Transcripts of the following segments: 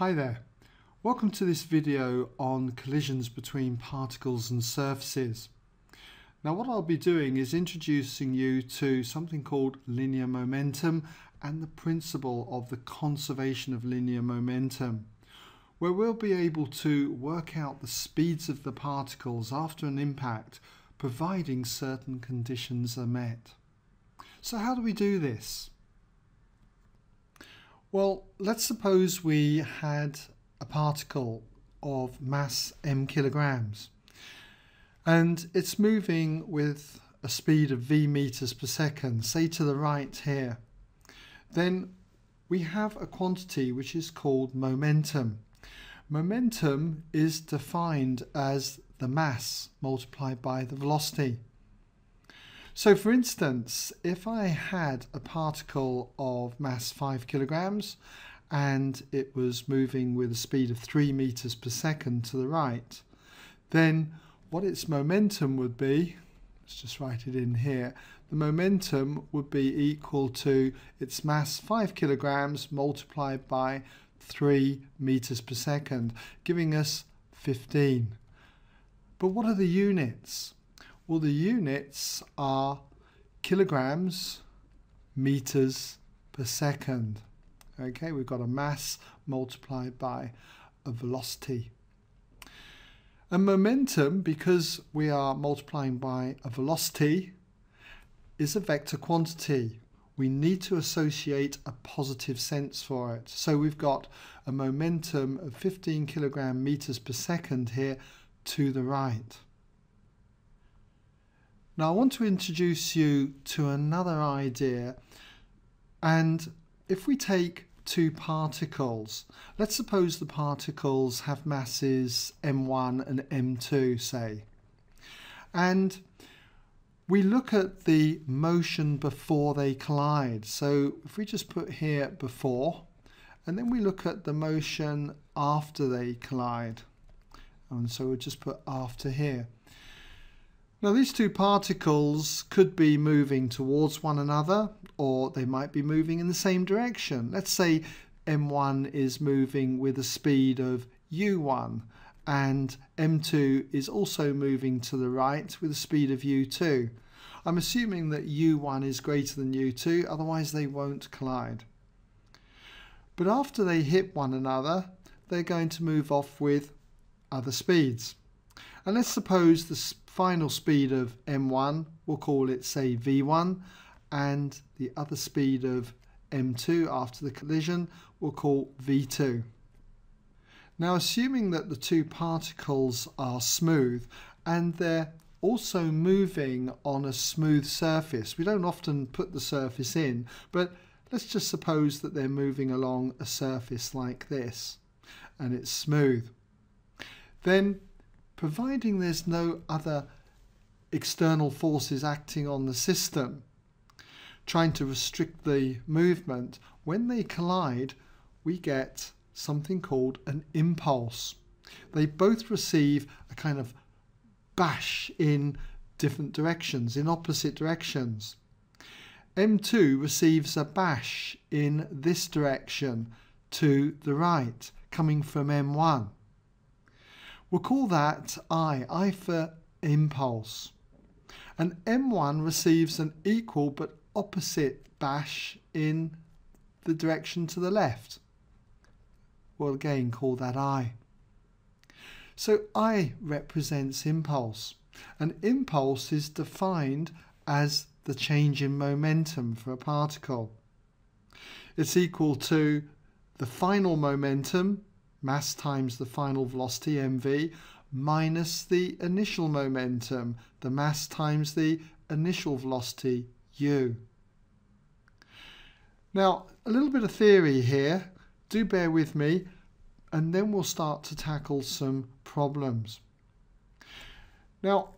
Hi there. Welcome to this video on collisions between particles and surfaces. Now what I'll be doing is introducing you to something called linear momentum and the principle of the conservation of linear momentum where we'll be able to work out the speeds of the particles after an impact providing certain conditions are met. So how do we do this? Well, let's suppose we had a particle of mass m kilograms and it's moving with a speed of v meters per second, say to the right here. Then we have a quantity which is called momentum. Momentum is defined as the mass multiplied by the velocity. So for instance, if I had a particle of mass 5 kilograms and it was moving with a speed of 3 meters per second to the right, then what its momentum would be, let's just write it in here, the momentum would be equal to its mass 5 kilograms multiplied by 3 meters per second, giving us 15. But what are the units? Well, the units are kilograms, meters per second. Okay, we've got a mass multiplied by a velocity. And momentum, because we are multiplying by a velocity, is a vector quantity. We need to associate a positive sense for it. So we've got a momentum of 15 kilogram meters per second here to the right. Now I want to introduce you to another idea and if we take two particles, let's suppose the particles have masses m1 and m2 say and we look at the motion before they collide. So if we just put here before and then we look at the motion after they collide and so we'll just put after here. Now these two particles could be moving towards one another or they might be moving in the same direction. Let's say M1 is moving with a speed of U1 and M2 is also moving to the right with a speed of U2. I'm assuming that U1 is greater than U2 otherwise they won't collide. But after they hit one another they're going to move off with other speeds. And let's suppose the final speed of m1, we'll call it say v1, and the other speed of m2 after the collision we'll call v2. Now assuming that the two particles are smooth and they're also moving on a smooth surface, we don't often put the surface in, but let's just suppose that they're moving along a surface like this and it's smooth. Then providing there's no other external forces acting on the system, trying to restrict the movement, when they collide, we get something called an impulse. They both receive a kind of bash in different directions, in opposite directions. M2 receives a bash in this direction to the right, coming from M1. We'll call that I, I for impulse. And M1 receives an equal but opposite bash in the direction to the left. We'll again call that I. So I represents impulse. An impulse is defined as the change in momentum for a particle. It's equal to the final momentum mass times the final velocity mv minus the initial momentum, the mass times the initial velocity u. Now a little bit of theory here, do bear with me and then we'll start to tackle some problems. Now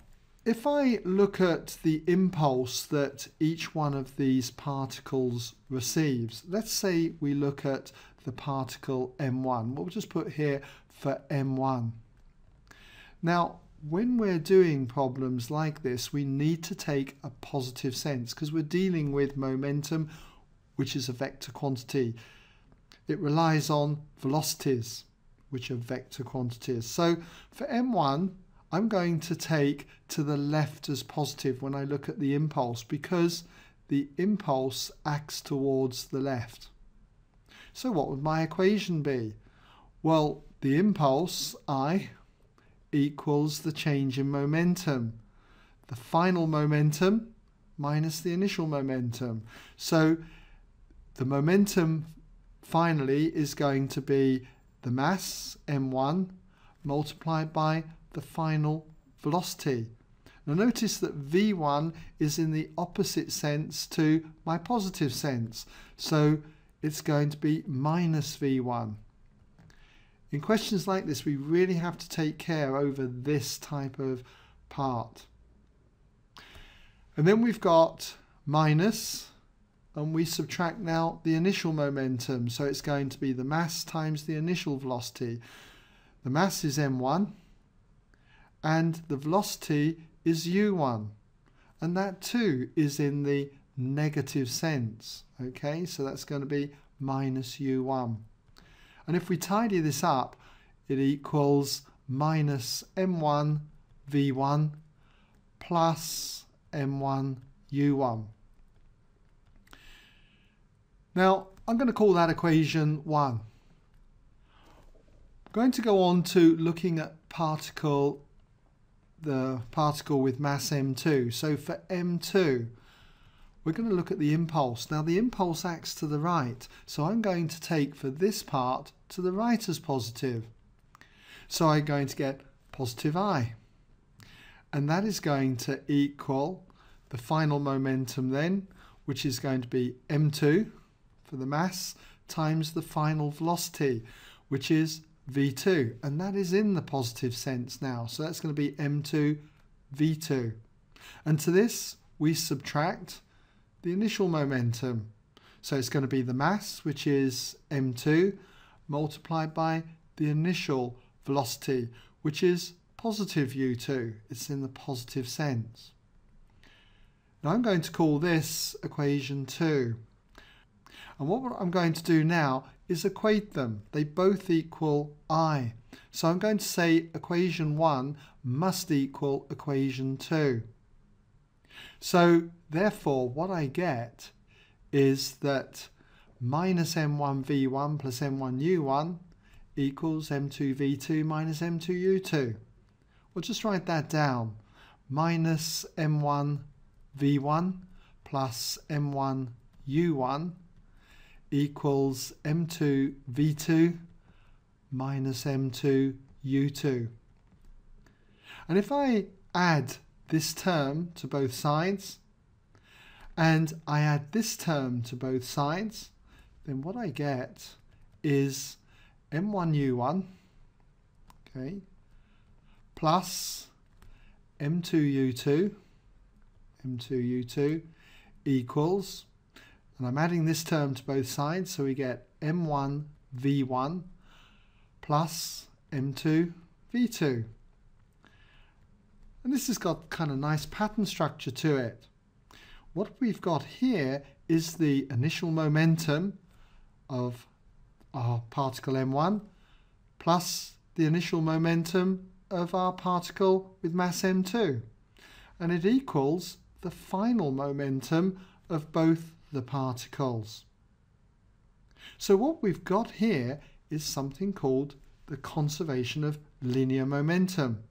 if I look at the impulse that each one of these particles receives, let's say we look at the particle m1. We'll just put here for m1. Now, when we're doing problems like this, we need to take a positive sense because we're dealing with momentum, which is a vector quantity. it relies on velocities, which are vector quantities. So for m1, I'm going to take to the left as positive when I look at the impulse because the impulse acts towards the left. So what would my equation be? Well, the impulse, I, equals the change in momentum. The final momentum minus the initial momentum. So the momentum finally is going to be the mass, m1, multiplied by the final velocity. Now notice that V1 is in the opposite sense to my positive sense. So it's going to be minus V1. In questions like this, we really have to take care over this type of part. And then we've got minus, and we subtract now the initial momentum. So it's going to be the mass times the initial velocity. The mass is m1, and the velocity is u1 and that too is in the negative sense okay? So that's going to be minus u1 and if we tidy this up it equals minus m1 v1 plus m1 u1 now I'm going to call that equation 1 I'm going to go on to looking at particle the particle with mass m2. So for m2, we're going to look at the impulse. Now the impulse acts to the right, so I'm going to take for this part to the right as positive. So I'm going to get positive i. And that is going to equal the final momentum then, which is going to be m2 for the mass times the final velocity, which is V2 and that is in the positive sense now so that's going to be M2 V2 and to this we subtract the initial momentum so it's going to be the mass which is M2 multiplied by the initial velocity which is positive U2 it's in the positive sense now I'm going to call this equation 2 and what I'm going to do now is equate them. They both equal I. So I'm going to say equation 1 must equal equation 2. So therefore what I get is that minus m1v1 plus m1u1 equals m2v2 minus m2u2. We'll just write that down. Minus m1v1 plus m1u1 equals m2 v2 minus m2 u2. And if I add this term to both sides and I add this term to both sides, then what I get is m1u1 okay, plus m2u2 m2u2 equals and I'm adding this term to both sides, so we get m1 v1 plus m2 v2. And this has got kind of nice pattern structure to it. What we've got here is the initial momentum of our particle m1 plus the initial momentum of our particle with mass m2 and it equals the final momentum of both the particles. So what we've got here is something called the conservation of linear momentum.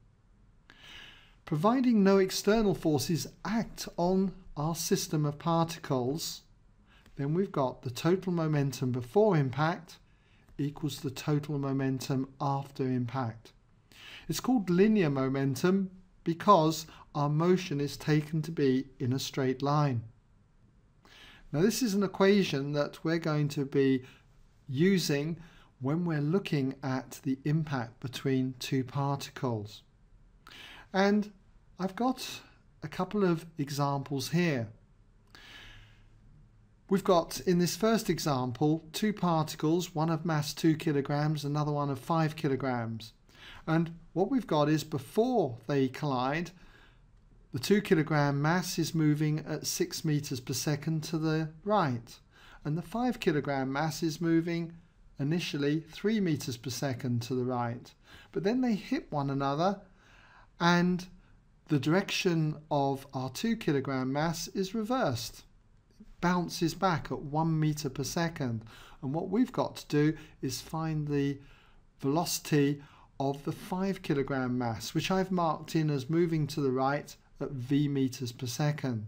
Providing no external forces act on our system of particles, then we've got the total momentum before impact equals the total momentum after impact. It's called linear momentum because our motion is taken to be in a straight line. Now this is an equation that we're going to be using when we're looking at the impact between two particles. And I've got a couple of examples here. We've got in this first example two particles, one of mass 2 kilograms, another one of 5 kilograms. And what we've got is before they collide, the 2 kilogram mass is moving at 6 meters per second to the right and the 5 kilogram mass is moving initially 3 meters per second to the right. But then they hit one another and the direction of our 2 kilogram mass is reversed. It bounces back at 1 meter per second. And what we've got to do is find the velocity of the 5 kilogram mass, which I've marked in as moving to the right at v meters per second.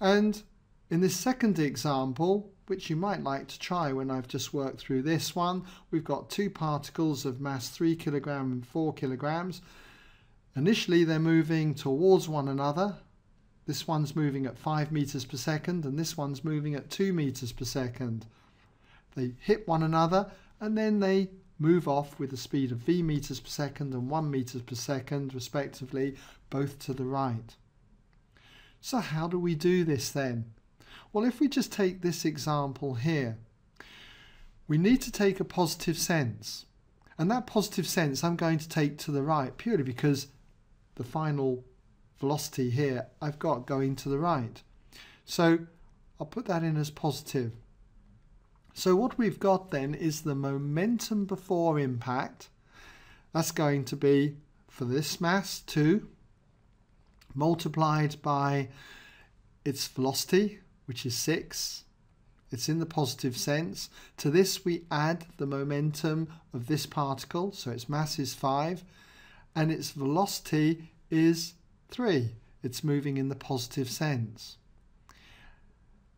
And in this second example, which you might like to try when I've just worked through this one, we've got two particles of mass 3 kilogram and 4 kilograms. Initially they're moving towards one another. This one's moving at 5 meters per second and this one's moving at 2 meters per second. They hit one another and then they move off with a speed of v meters per second and 1 meters per second respectively, both to the right. So how do we do this then? Well, if we just take this example here, we need to take a positive sense. And that positive sense I'm going to take to the right purely because the final velocity here I've got going to the right. So I'll put that in as positive. So what we've got then is the momentum before impact. That's going to be, for this mass, 2 multiplied by its velocity, which is 6. It's in the positive sense. To this we add the momentum of this particle, so its mass is 5, and its velocity is 3. It's moving in the positive sense.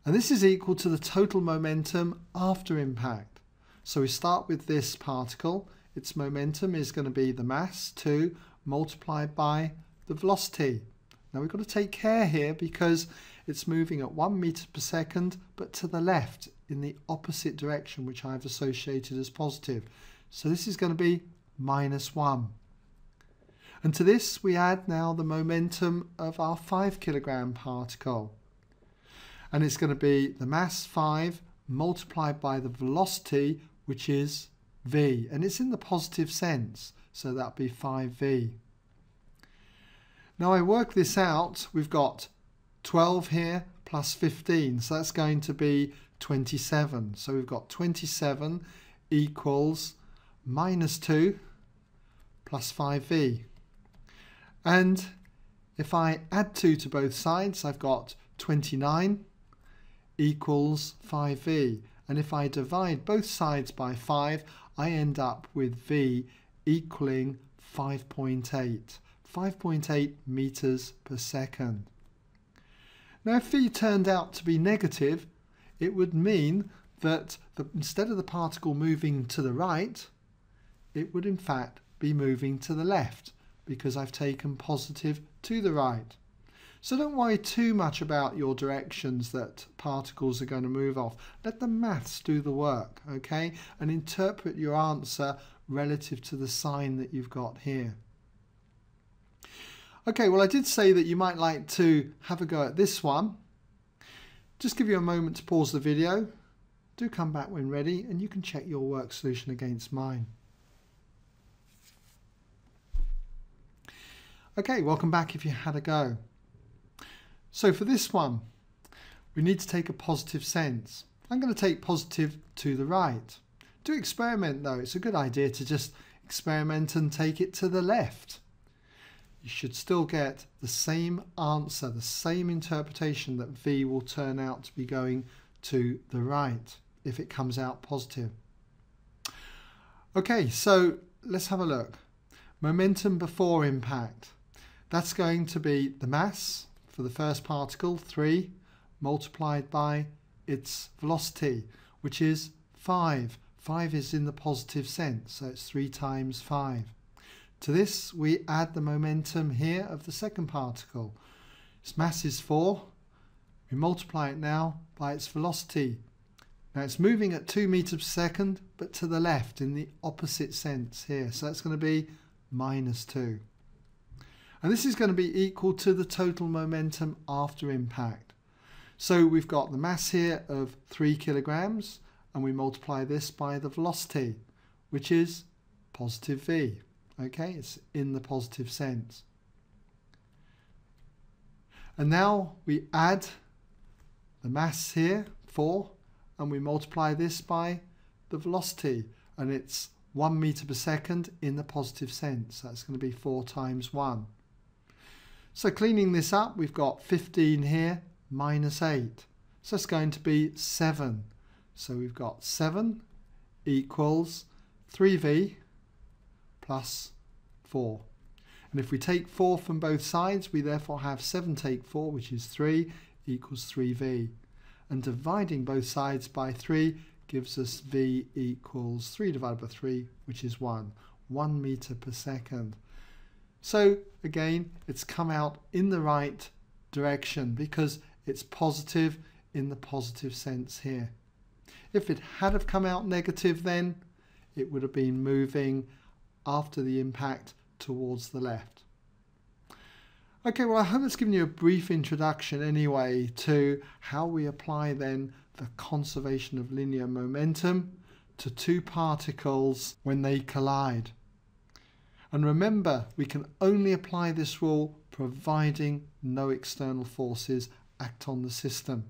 And this is equal to the total momentum after impact. So we start with this particle. Its momentum is going to be the mass, 2, multiplied by the velocity. Now we've got to take care here because it's moving at 1 meter per second, but to the left in the opposite direction, which I've associated as positive. So this is going to be minus 1. And to this we add now the momentum of our 5 kilogram particle and it's going to be the mass 5 multiplied by the velocity which is v and it's in the positive sense so that'd be 5v. Now I work this out we've got 12 here plus 15 so that's going to be 27 so we've got 27 equals minus 2 plus 5v and if I add 2 to both sides I've got 29 equals 5v. And if I divide both sides by 5, I end up with v equaling 5.8. 5.8 meters per second. Now if v turned out to be negative, it would mean that the, instead of the particle moving to the right, it would in fact be moving to the left because I've taken positive to the right. So don't worry too much about your directions that particles are going to move off. Let the maths do the work, okay? And interpret your answer relative to the sign that you've got here. Okay, well I did say that you might like to have a go at this one. Just give you a moment to pause the video. Do come back when ready and you can check your work solution against mine. Okay, welcome back if you had a go. So for this one, we need to take a positive sense. I'm going to take positive to the right. Do experiment though. It's a good idea to just experiment and take it to the left. You should still get the same answer, the same interpretation that V will turn out to be going to the right if it comes out positive. Okay, so let's have a look. Momentum before impact. That's going to be the mass, for the first particle, 3, multiplied by its velocity, which is 5. 5 is in the positive sense, so it's 3 times 5. To this, we add the momentum here of the second particle. Its mass is 4. We multiply it now by its velocity. Now it's moving at 2 meters per second, but to the left in the opposite sense here. So that's going to be minus 2. And this is going to be equal to the total momentum after impact. So we've got the mass here of 3 kilograms and we multiply this by the velocity, which is positive v. Okay, it's in the positive sense. And now we add the mass here, 4, and we multiply this by the velocity and it's 1 meter per second in the positive sense. That's going to be 4 times 1. So cleaning this up, we've got 15 here minus 8. So it's going to be 7. So we've got 7 equals 3v plus 4. And if we take 4 from both sides, we therefore have 7 take 4, which is 3, equals 3v. And dividing both sides by 3 gives us v equals 3 divided by 3, which is 1. 1 meter per second. So again, it's come out in the right direction because it's positive in the positive sense here. If it had have come out negative then, it would have been moving after the impact towards the left. Okay, well I hope that's given you a brief introduction anyway to how we apply then the conservation of linear momentum to two particles when they collide. And remember, we can only apply this rule providing no external forces act on the system.